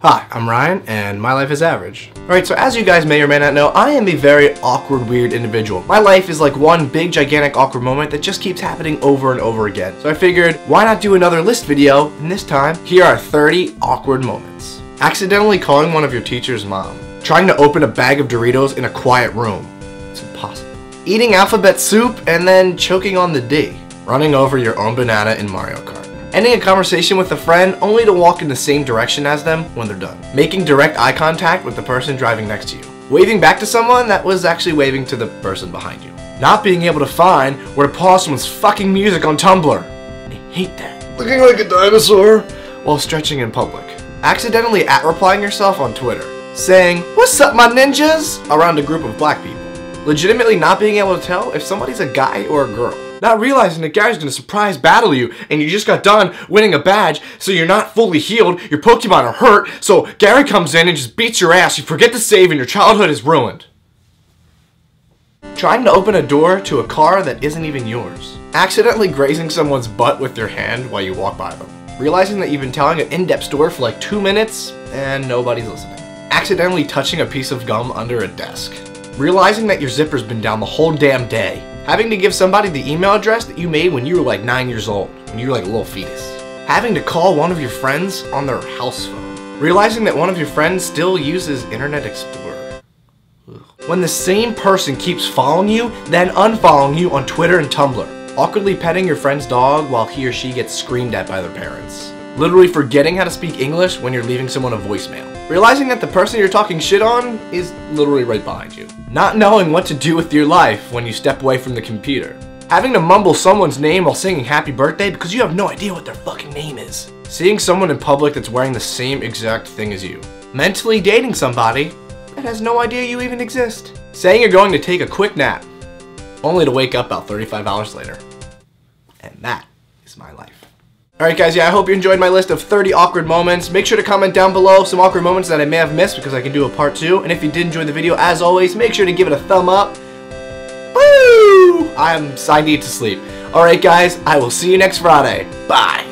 Hi, I'm Ryan, and my life is average. Alright, so as you guys may or may not know, I am a very awkward, weird individual. My life is like one big, gigantic, awkward moment that just keeps happening over and over again. So I figured, why not do another list video, and this time, here are 30 awkward moments. Accidentally calling one of your teacher's mom. Trying to open a bag of Doritos in a quiet room. It's impossible. Eating alphabet soup and then choking on the D. Running over your own banana in Mario Kart. Ending a conversation with a friend only to walk in the same direction as them when they're done. Making direct eye contact with the person driving next to you. Waving back to someone that was actually waving to the person behind you. Not being able to find where to pause someone's fucking music on Tumblr. I hate that. Looking like a dinosaur while stretching in public. Accidentally at replying yourself on Twitter. Saying, what's up my ninjas? Around a group of black people. Legitimately not being able to tell if somebody's a guy or a girl. Not realizing that Gary's gonna surprise battle you, and you just got done winning a badge, so you're not fully healed, your Pokemon are hurt, so Gary comes in and just beats your ass, you forget to save, and your childhood is ruined. Trying to open a door to a car that isn't even yours. Accidentally grazing someone's butt with your hand while you walk by them. Realizing that you've been telling an in-depth story for like two minutes, and nobody's listening. Accidentally touching a piece of gum under a desk. Realizing that your zipper's been down the whole damn day Having to give somebody the email address that you made when you were like nine years old, when you were like a little fetus. Having to call one of your friends on their house phone. Realizing that one of your friends still uses Internet Explorer. Ugh. When the same person keeps following you, then unfollowing you on Twitter and Tumblr. Awkwardly petting your friend's dog while he or she gets screamed at by their parents. Literally forgetting how to speak English when you're leaving someone a voicemail. Realizing that the person you're talking shit on is literally right behind you. Not knowing what to do with your life when you step away from the computer. Having to mumble someone's name while singing happy birthday because you have no idea what their fucking name is. Seeing someone in public that's wearing the same exact thing as you. Mentally dating somebody that has no idea you even exist. Saying you're going to take a quick nap, only to wake up about 35 hours later. And that is my life. Alright guys, yeah, I hope you enjoyed my list of 30 awkward moments. Make sure to comment down below some awkward moments that I may have missed because I can do a part 2. And if you did enjoy the video, as always, make sure to give it a thumb up. Woo! I'm, I need to sleep. Alright guys, I will see you next Friday. Bye!